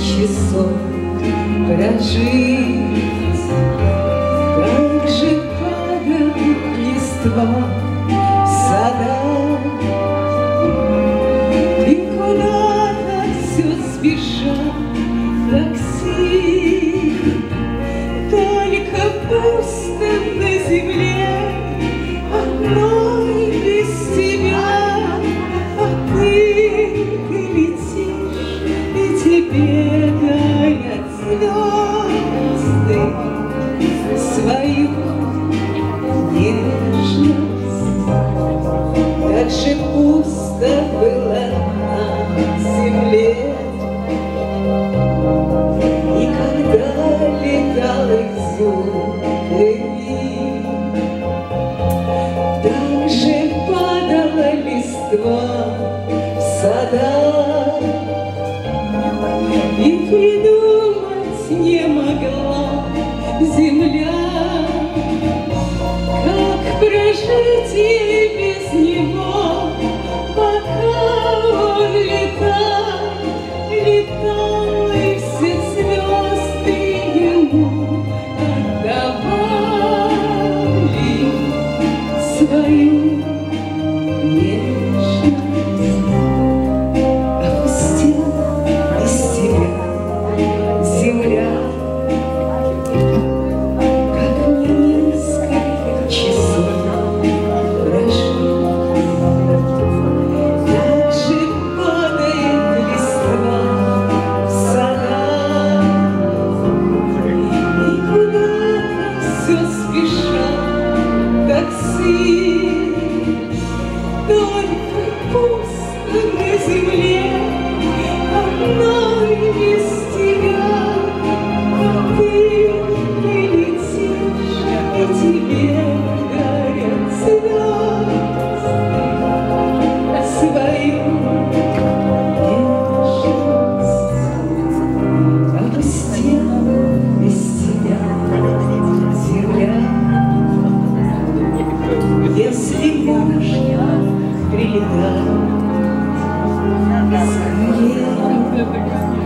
часов прожить, Как же падает листва в И куда-то все спешат такси, Только пусто на земле No. Листва в садах, И придумать не могла земля, Как прожить без него, Пока он летал, летал, И все звезды ему отдавали свою Горькой пустыне земли. Hallelujah